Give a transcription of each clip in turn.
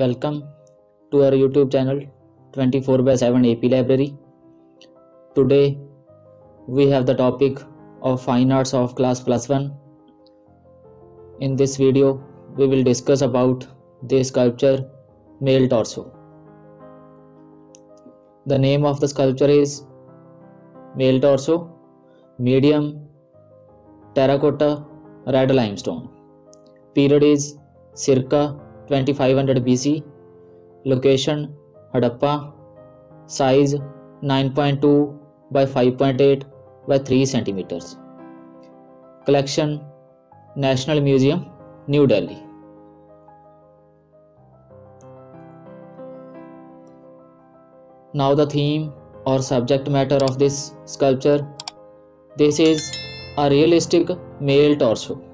Welcome to our YouTube channel 24 by 7 AP Library. Today we have the topic of Fine Arts of Class Plus 1. In this video, we will discuss about the sculpture Male Torso. The name of the sculpture is Male Torso, medium terracotta red limestone. Period is circa 2500 BC. Location Hadappa. Size 9.2 by 5.8 by 3 centimeters. Collection National Museum, New Delhi. Now the theme or subject matter of this sculpture. This is a realistic male torso.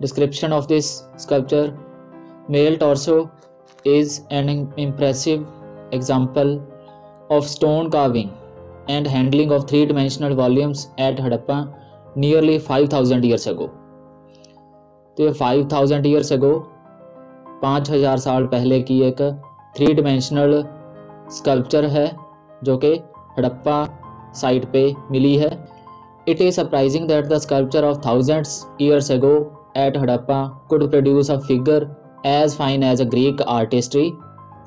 Description of this sculpture Male torso is an impressive example of stone carving and handling of three dimensional volumes at Hadappa nearly 5000 years ago. तो ये 5000 years ago 5000 साल पहले की एक three dimensional sculpture है जो कि Harappa site पे मिली है it is surprising that the sculpture of thousands years ago at Hadappa could produce a figure as fine as a Greek artistry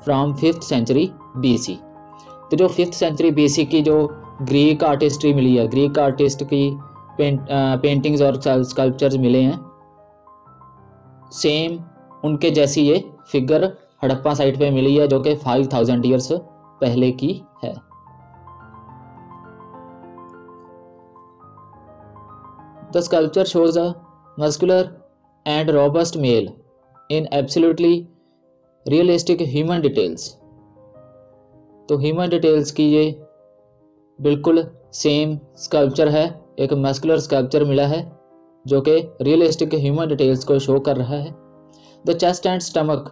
from 5th century BC. तो जो फिफ्थ सेंचुरी बीसी की जो ग्रीक आर्टिस्ट्री मिली है Greek artist की paint paintings और sculptures मिले हैं सेम उनके जैसी ये फिगर हड़प्पा साइट पे मिली है जो कि फाइव थाउज़ेंड ईयर्स पहले की है the sculpture shows a muscular and robust male in absolutely realistic human details. तो ह्यूमन डिटेल्स की ये बिल्कुल सेम स्कल्पचर है, एक मस्कुलर स्कल्पचर मिला है, जो कि रियलिस्टिक ह्यूमन डिटेल्स को शो कर रहा है। The chest and stomach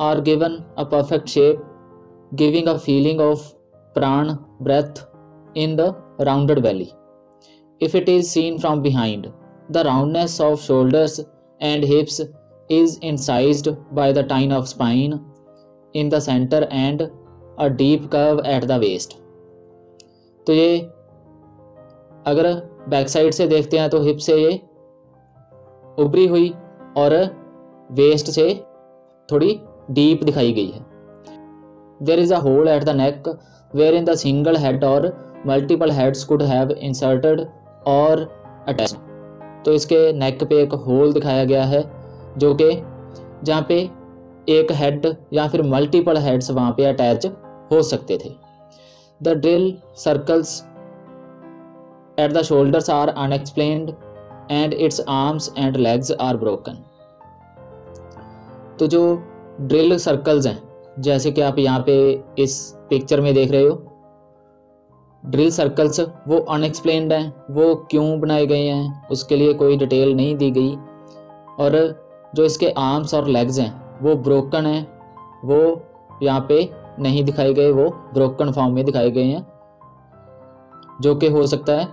are given a perfect shape giving a feeling of prana breath in the rounded valley if it is seen from behind the roundness of shoulders and hips is incised by the tine of spine in the center and a deep curve at the waist. तो ये अगर back side से देखते हैं तो hip से ये उभरी हुई और वेस्ट से थोड़ी डीप दिखाई गई है। There is a hole at the neck where in the single head or multiple heads could have inserted or attach तो इसके नेक पे एक होल दिखाया गया है, जो कि जहाँ पे एक हेड या फिर मल्टीपल हेड्स वहाँ पे अटैच हो सकते थे। The drill circles at the shoulders are unexplained and its arms and legs are broken तो जो ड्रिल सर्कल्स हैं, जैसे कि आप यहाँ पे इस पिक्चर में देख रहे हो ड्रिल सर्कल्स वो अनएक्सप्लेन्ड हैं, वो क्यों बनाए गए हैं, उसके लिए कोई डिटेल नहीं दी गई। और जो इसके आर्म्स और लेग्स हैं, वो ब्रोकन हैं, वो यहाँ पे नहीं दिखाए गए, वो ब्रोकन फॉर्म में दिखाए गए हैं। जो कि हो सकता है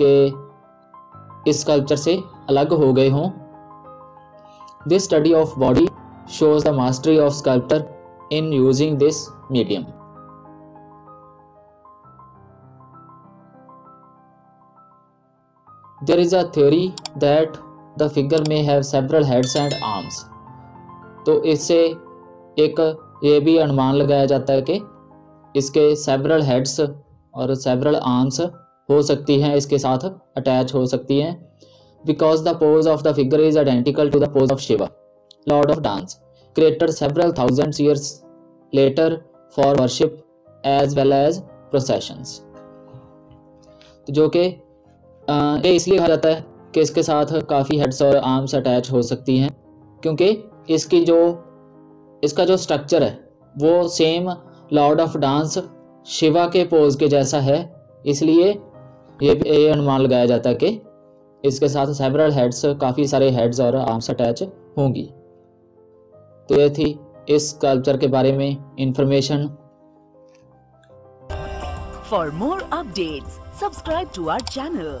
कि इस कल्चर से अलग हो गए हों। This study of body shows the mastery of sculptor in using this medium There is a theory that the figure may have several heads and arms. तो इससे एक ये भी अनुमान लगाया जाता है कि इसके सेवरल हेड्स और सेवरल आर्म्स हो सकती हैं, इसके साथ अटैच हो सकती हैं because the pose of the figure is identical to the pose of Shiva lord of dance created several thousands years later for worship as well as processions जो कि ये इसलिए कहा जाता है कि इसके साथ काफ़ी हेड्स और आर्म्स अटैच हो सकती हैं, क्योंकि इसकी जो, इसका जो स्ट्रक्चर है, वो same lord of dance Shiva के पोज के जैसा है, इसलिए ये ये अनुमान लगाया जाता है कि इसके साथ सेवरल हेड्स काफ़ी सारे हेड्स और आर्म्स अटैच होंगी। तो ये थी इस कल्चर के बारे में information for more updates subscribe to our channel